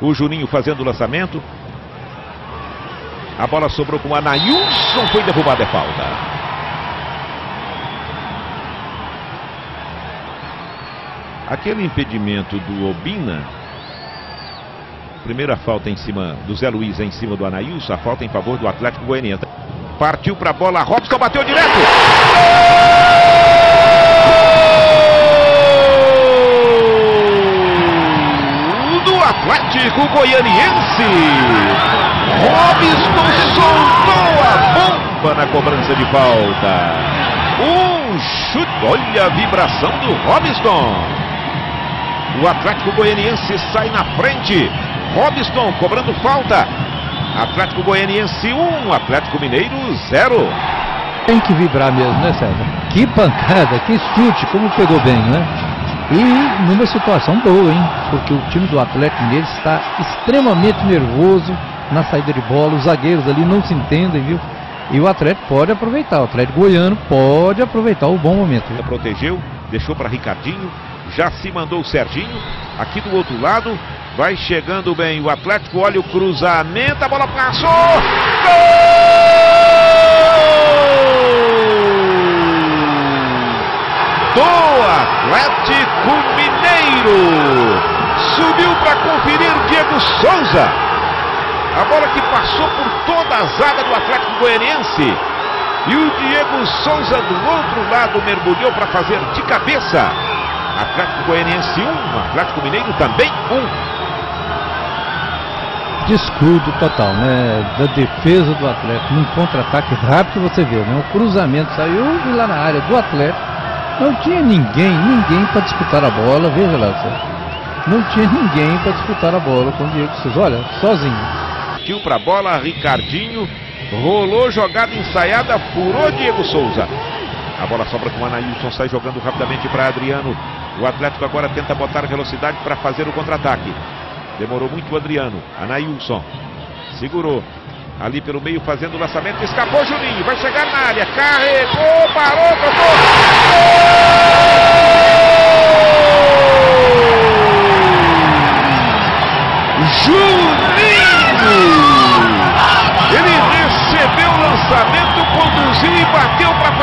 O Juninho fazendo o lançamento. A bola sobrou com o Anailson, foi derrubada, é falta. Aquele impedimento do Obina. Primeira falta em cima do Zé Luiz em cima do Anailson. A falta em favor do Atlético Goianiense. Partiu para a bola, Robson bateu direto. Gol Atlético Goianiense. Robson soltou a bomba na cobrança de falta. Um chute, olha a vibração do Robson. O Atlético Goianiense sai na frente. Robson cobrando falta. Atlético Goianiense 1, Atlético Mineiro 0. Tem que vibrar mesmo, né, César? Que pancada, que chute, como pegou bem, né? E numa situação boa, hein? Porque o time do Atlético Mineiro está extremamente nervoso na saída de bola. Os zagueiros ali não se entendem, viu? E o Atlético pode aproveitar, o Atlético Goiano pode aproveitar o bom momento. Viu? Protegeu, deixou para Ricardinho, já se mandou o Serginho. Aqui do outro lado, vai chegando bem o Atlético. Olha o cruzamento, a bola passou. Gol! Do Atlético Mineiro. Subiu para conferir Diego Souza. A bola que passou por toda a zaga do Atlético Goianiense. E o Diego Souza do outro lado mergulhou para fazer de cabeça. Atlético Goianiense 1, um, Atlético Mineiro também 1. Um. Descuido total, né? Da defesa do Atlético. Num contra-ataque rápido você vê, né? O cruzamento saiu e lá na área do Atlético não tinha ninguém, ninguém para disputar a bola. Veja lá. Não tinha ninguém para disputar a bola com o Diego Souza. Olha, sozinho. Partiu para a bola, Ricardinho. Rolou jogada ensaiada, furou Diego Souza. A bola sobra com o Anailson, sai jogando rapidamente para Adriano. O Atlético agora tenta botar velocidade para fazer o contra-ataque. Demorou muito o Adriano. Anailson segurou. Ali pelo meio fazendo o lançamento. Escapou Juninho. Vai chegar na área. Carregou, parou, tocou.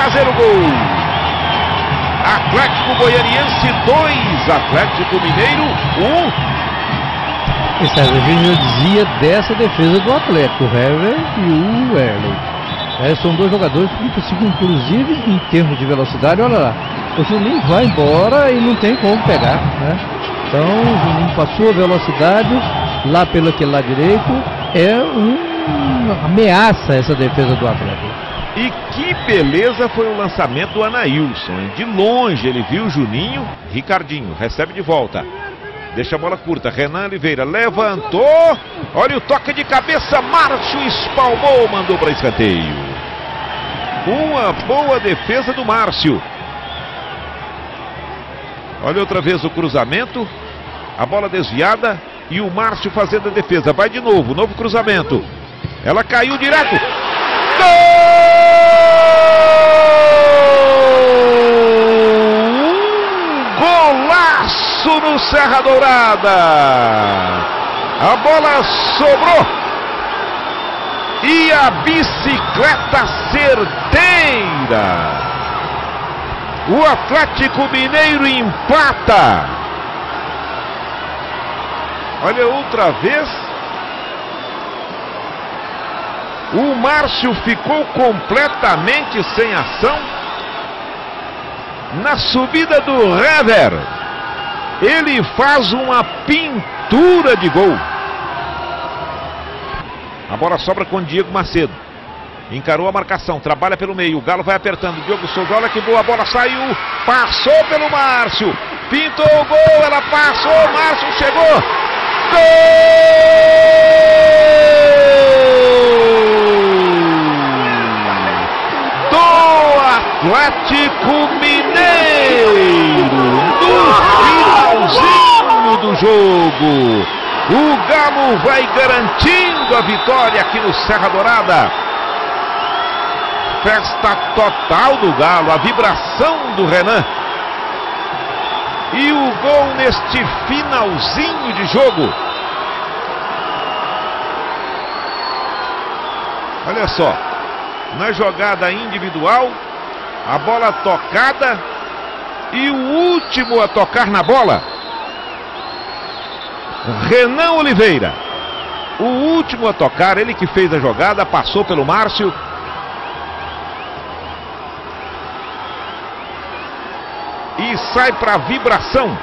Fazer o gol. Atlético Goianiense 2, Atlético Mineiro 1. Um. Esse já dizia dessa defesa do Atlético, o Hever e o Erley. É, são dois jogadores que conseguem, inclusive, em termos de velocidade, olha lá. O Juninho vai embora e não tem como pegar, né? Então, o Juninho passou a velocidade lá pelo aquele lado direito. É uma ameaça essa defesa do Atlético. E que beleza foi o lançamento do Anailson. De longe ele viu o Juninho. Ricardinho recebe de volta. Deixa a bola curta. Renan Oliveira levantou. Olha o toque de cabeça. Márcio espalmou. Mandou para escanteio. Uma boa defesa do Márcio. Olha outra vez o cruzamento. A bola desviada. E o Márcio fazendo a defesa. Vai de novo. Novo cruzamento. Ela caiu direto. Gol! Serra Dourada. A bola sobrou. E a bicicleta certeira. O Atlético Mineiro empata. Olha outra vez. O Márcio ficou completamente sem ação. Na subida do Hever, ele faz uma pintura de gol. A bola sobra com Diego Macedo. Encarou a marcação, trabalha pelo meio. O Galo vai apertando. Diogo Souza, olha que boa, a bola saiu. Passou pelo Márcio. Pintou o gol, ela passou. Márcio chegou. Gol! Do Atlético Mineiro! No finalzinho do jogo. O Galo vai garantindo a vitória aqui no Serra Dourada. Festa total do Galo, a vibração do Renan. E o gol neste finalzinho de jogo. Olha só, na jogada individual, a bola tocada e o último a tocar na bola Renan Oliveira. O último a tocar, ele que fez a jogada, passou pelo Márcio. E sai para vibração.